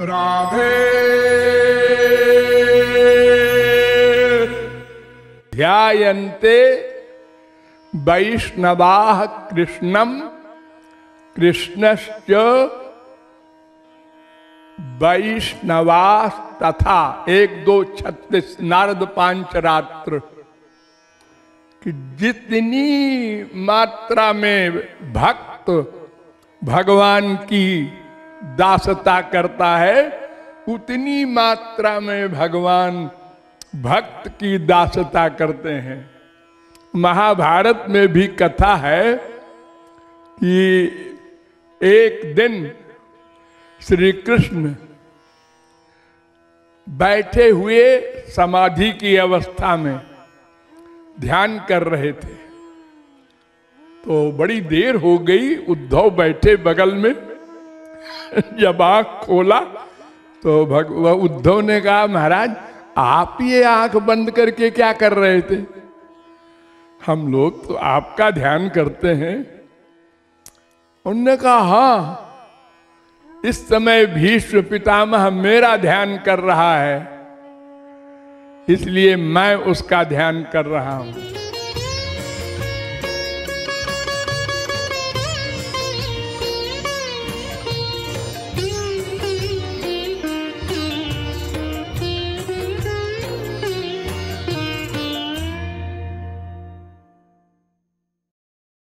राधे। ध्यायन्ते वैष्णवा कृष्णम कृष्णश्च वैष्णवास तथा एक, दो, छत्तीस, नारद पाँच रात्र कि जितनी मात्रा में भक्त भगवान की दासता करता है, उतनी मात्रा में भगवान भक्त की दासता करते हैं। महाभारत में भी कथा है कि एक दिन श्री कृष्ण बैठे हुए समाधि की अवस्था में ध्यान कर रहे थे। तो बड़ी देर हो गई, उद्धव बैठे बगल में। जब आँख खोला तो भगव उद्धव ने कहा, महाराज, आप ये आँख बंद करके क्या कर रहे थे? हम लोग तो आपका ध्यान करते हैं। उनने कहा, हा, इस समय भीष्म पितामह मेरा ध्यान कर रहा है, इसलिए मैं उसका ध्यान कर रहा हूँ।